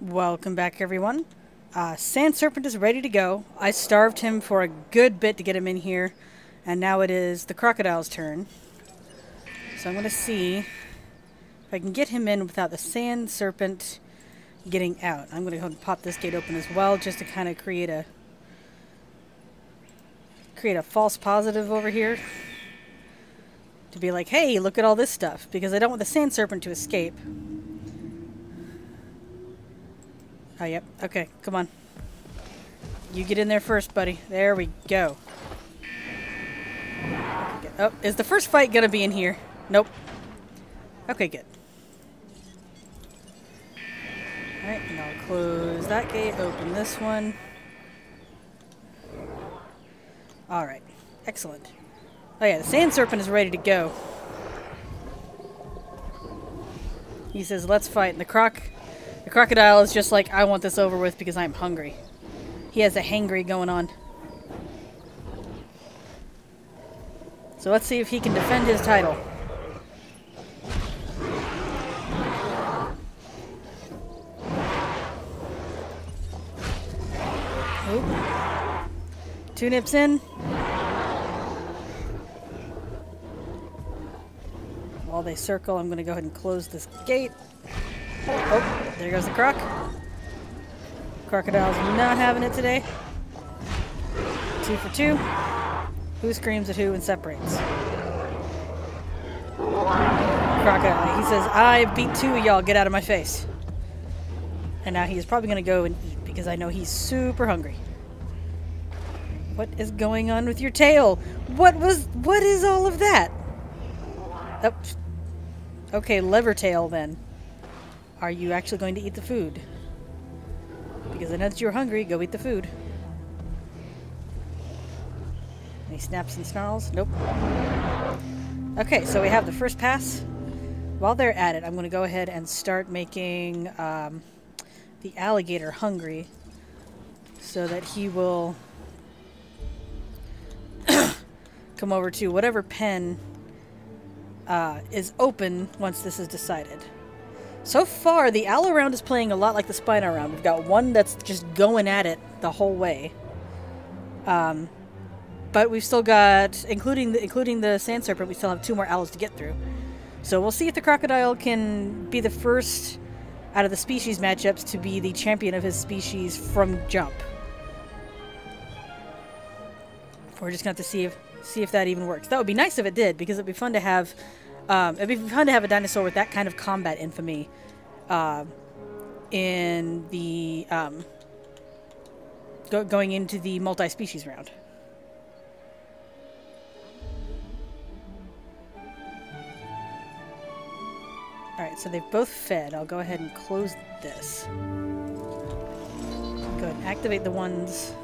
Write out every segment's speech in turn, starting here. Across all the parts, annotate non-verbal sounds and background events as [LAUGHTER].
Welcome back, everyone. Uh, Sand Serpent is ready to go. I starved him for a good bit to get him in here, and now it is the crocodile's turn. So I'm going to see if I can get him in without the Sand Serpent getting out. I'm going to go and pop this gate open as well, just to kind of create a create a false positive over here. To be like, hey, look at all this stuff, because I don't want the Sand Serpent to escape. Oh, yep. Okay, come on. You get in there first, buddy. There we go. Oh, is the first fight gonna be in here? Nope. Okay, good. Alright, I'll close that gate, open this one. Alright, excellent. Oh yeah, the Sand Serpent is ready to go. He says, let's fight. And the croc the crocodile is just like, I want this over with because I'm hungry. He has a hangry going on. So let's see if he can defend his title. Oop. Two nips in. While they circle, I'm going to go ahead and close this gate. Oh, there goes the croc. Crocodile's not having it today. Two for two. Who screams at who and separates? Crocodile. He says, I beat two of y'all. Get out of my face. And now he's probably going to go and eat because I know he's super hungry. What is going on with your tail? What was... What is all of that? Oh. Okay, lever tail then. Are you actually going to eat the food? Because I know that you're hungry, go eat the food. Any snaps and snarls? Nope. Okay, so we have the first pass. While they're at it, I'm going to go ahead and start making um, the alligator hungry so that he will [COUGHS] come over to whatever pen uh, is open once this is decided. So far, the Owl round is playing a lot like the Spino round. We've got one that's just going at it the whole way. Um, but we've still got, including the, including the Sand Serpent, we still have two more owls to get through. So we'll see if the Crocodile can be the first out of the species matchups to be the champion of his species from jump. We're just going to have to see if, see if that even works. That would be nice if it did, because it'd be fun to have um, it'd be fun to have a dinosaur with that kind of combat infamy uh, in the um, go going into the multi-species round. Alright, so they've both fed. I'll go ahead and close this. Go ahead and activate the ones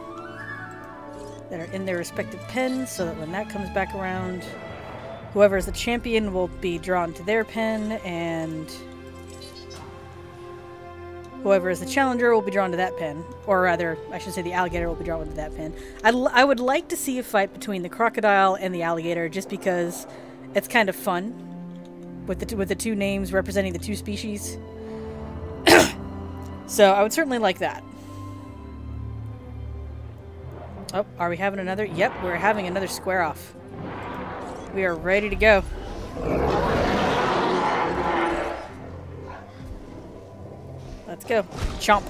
that are in their respective pens so that when that comes back around, Whoever is the champion will be drawn to their pen, and whoever is the challenger will be drawn to that pen. Or rather, I should say the alligator will be drawn to that pen. I'd, I would like to see a fight between the crocodile and the alligator just because it's kind of fun with the, with the two names representing the two species. [COUGHS] so I would certainly like that. Oh, are we having another? Yep, we're having another square off. We are ready to go. Let's go. Chomp.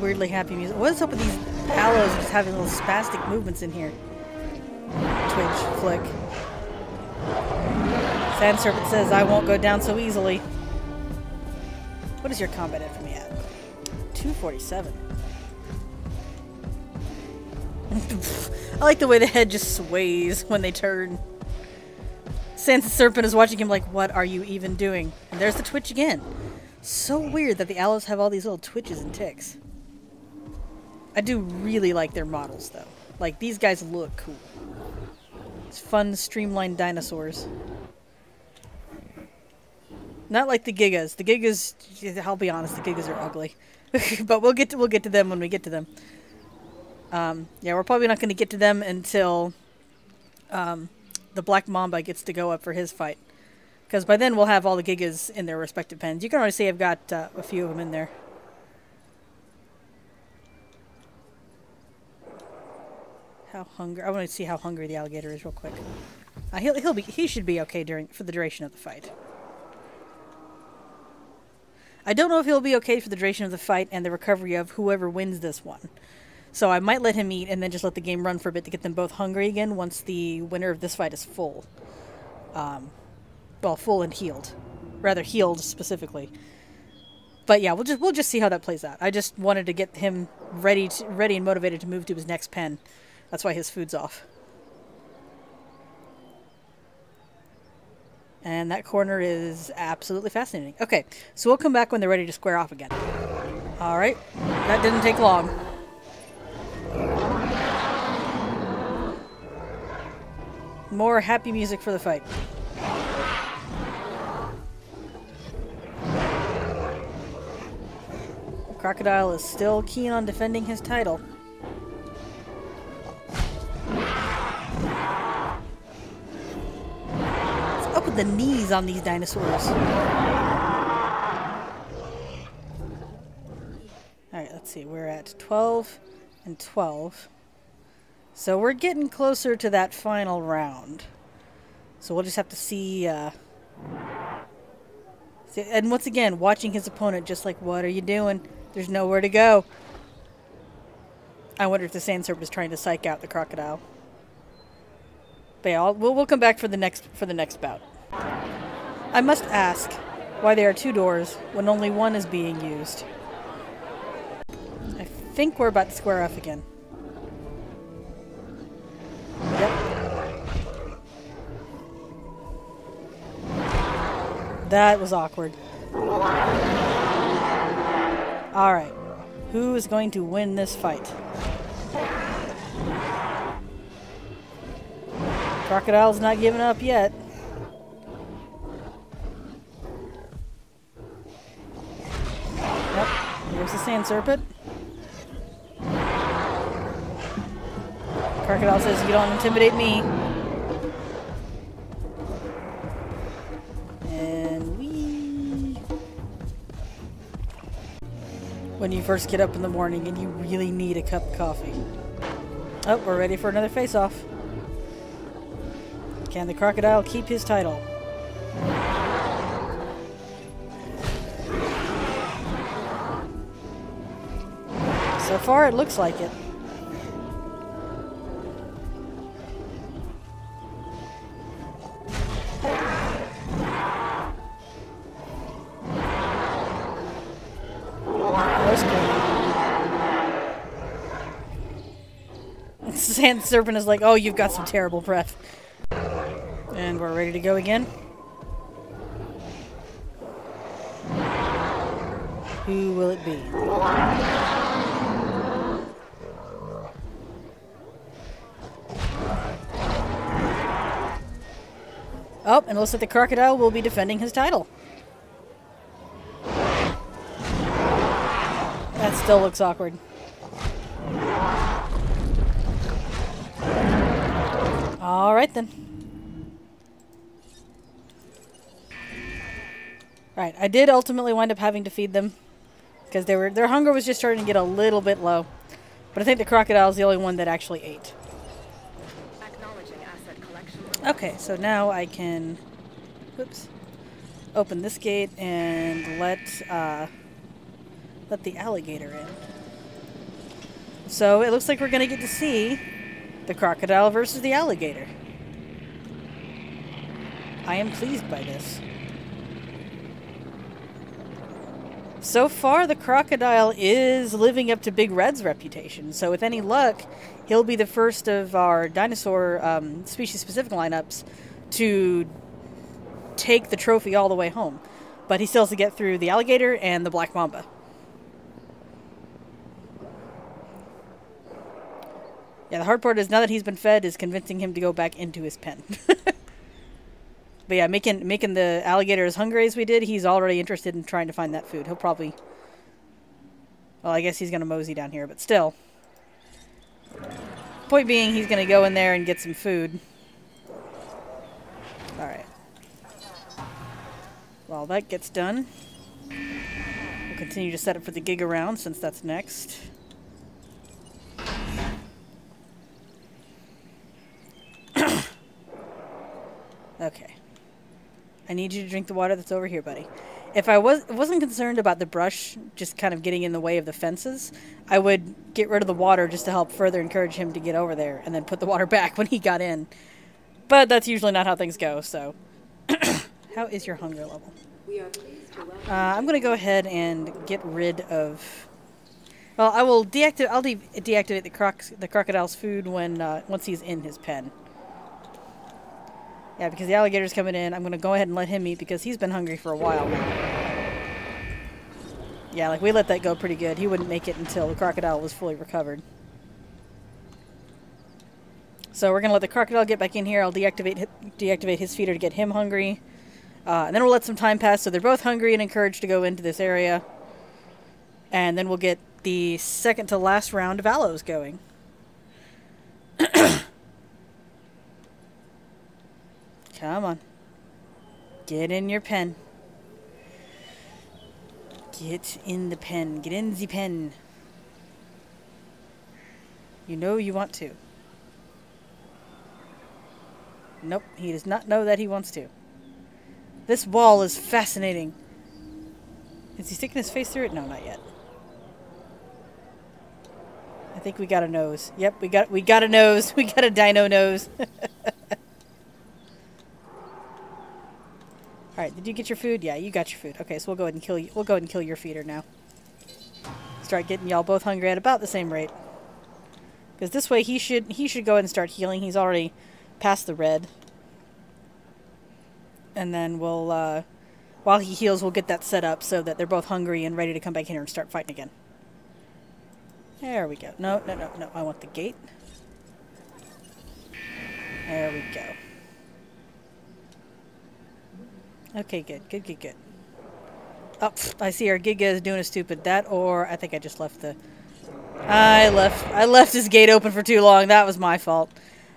Weirdly happy music. What is up with these Allos just having little spastic movements in here? Twitch, flick. Sand Serpent says, I won't go down so easily. What is your combat infamy at? 247. [LAUGHS] I like the way the head just sways when they turn. Sand Serpent is watching him like, what are you even doing? And there's the twitch again. So weird that the Allos have all these little twitches and ticks. I do really like their models, though. Like, these guys look cool. It's fun, streamlined dinosaurs. Not like the Gigas. The Gigas, I'll be honest, the Gigas are ugly. [LAUGHS] but we'll get to we'll get to them when we get to them. Um, yeah, we're probably not going to get to them until um, the Black Mamba gets to go up for his fight. Because by then we'll have all the Gigas in their respective pens. You can already see I've got uh, a few of them in there. How hungry? I want to see how hungry the alligator is real quick. Uh, he'll he'll be he should be okay during for the duration of the fight. I don't know if he'll be okay for the duration of the fight and the recovery of whoever wins this one. So I might let him eat and then just let the game run for a bit to get them both hungry again once the winner of this fight is full. Um, well, full and healed, rather healed specifically. But yeah, we'll just we'll just see how that plays out. I just wanted to get him ready to, ready and motivated to move to his next pen. That's why his food's off. And that corner is absolutely fascinating. Okay, so we'll come back when they're ready to square off again. Alright, that didn't take long. More happy music for the fight. Crocodile is still keen on defending his title. With the knees on these dinosaurs? Alright, let's see. We're at 12 and 12. So we're getting closer to that final round. So we'll just have to see, uh, see and once again, watching his opponent just like, what are you doing? There's nowhere to go. I wonder if the sand serpent is trying to psych out the crocodile. But yeah, I'll, we'll, we'll come back for the next for the next bout. I must ask why there are two doors when only one is being used. I think we're about to square off again. Yep. That was awkward. Alright. Who is going to win this fight? Crocodile's not giving up yet. Sand serpent. Crocodile says, you don't intimidate me. And we... When you first get up in the morning and you really need a cup of coffee. Oh, we're ready for another face-off. Can the crocodile keep his title? So far, it looks like it. [LAUGHS] Sand Serpent is like, oh, you've got some terrible breath. And we're ready to go again. Who will it be? Oh, and it looks like the crocodile will be defending his title. That still looks awkward. All right then. All right, I did ultimately wind up having to feed them because they were their hunger was just starting to get a little bit low. But I think the crocodile is the only one that actually ate. Okay, so now I can, whoops, open this gate and let uh, let the alligator in. So it looks like we're gonna get to see the crocodile versus the alligator. I am pleased by this. So far, the crocodile is living up to Big Red's reputation. So, with any luck, he'll be the first of our dinosaur um, species specific lineups to take the trophy all the way home. But he still has to get through the alligator and the black mamba. Yeah, the hard part is now that he's been fed is convincing him to go back into his pen. [LAUGHS] but yeah, making making the alligator as hungry as we did, he's already interested in trying to find that food. He'll probably Well, I guess he's gonna mosey down here, but still. Point being he's gonna go in there and get some food. Alright. While that gets done, we'll continue to set up for the Giga round since that's next. [COUGHS] okay. I need you to drink the water that's over here, buddy. If I was wasn't concerned about the brush just kind of getting in the way of the fences, I would get rid of the water just to help further encourage him to get over there and then put the [LAUGHS] water back when he got in. But that's usually not how things go, so [COUGHS] how is your hunger level? Uh, I'm going to go ahead and get rid of well, I will deactivate. I'll de deactivate the croc the crocodile's food when uh, once he's in his pen. Yeah, because the alligator's coming in. I'm going to go ahead and let him eat because he's been hungry for a while. Yeah, like we let that go pretty good. He wouldn't make it until the crocodile was fully recovered. So we're going to let the crocodile get back in here. I'll deactivate deactivate his feeder to get him hungry. Uh, and then we'll let some time pass so they're both hungry and encouraged to go into this area. And then we'll get the second to last round of Allos going. [CLEARS THROAT] Come on. Get in your pen. Get in the pen. Get in the pen. You know you want to. Nope, he does not know that he wants to. This wall is fascinating. Is he sticking his face through it? No, not yet. I think we got a nose. Yep, we got we got a nose. [LAUGHS] We got a dino nose. [LAUGHS] All right, did you get your food? Yeah, you got your food. Okay, so we'll go ahead and kill you. We'll go ahead and kill your feeder now. Start getting y'all both hungry at about the same rate. Because this way he should he should go ahead and start healing. He's already past the red. And then we'll uh, while he heals, we'll get that set up so that they're both hungry and ready to come back here and start fighting again. There we go. No, no, no, no. I want the gate. There we go. Okay, good, good, good, good. Oh, I see our Giga is doing a stupid that, or I think I just left the... I left I left his gate open for too long. That was my fault.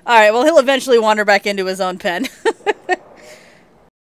Alright, well, he'll eventually wander back into his own pen. [LAUGHS]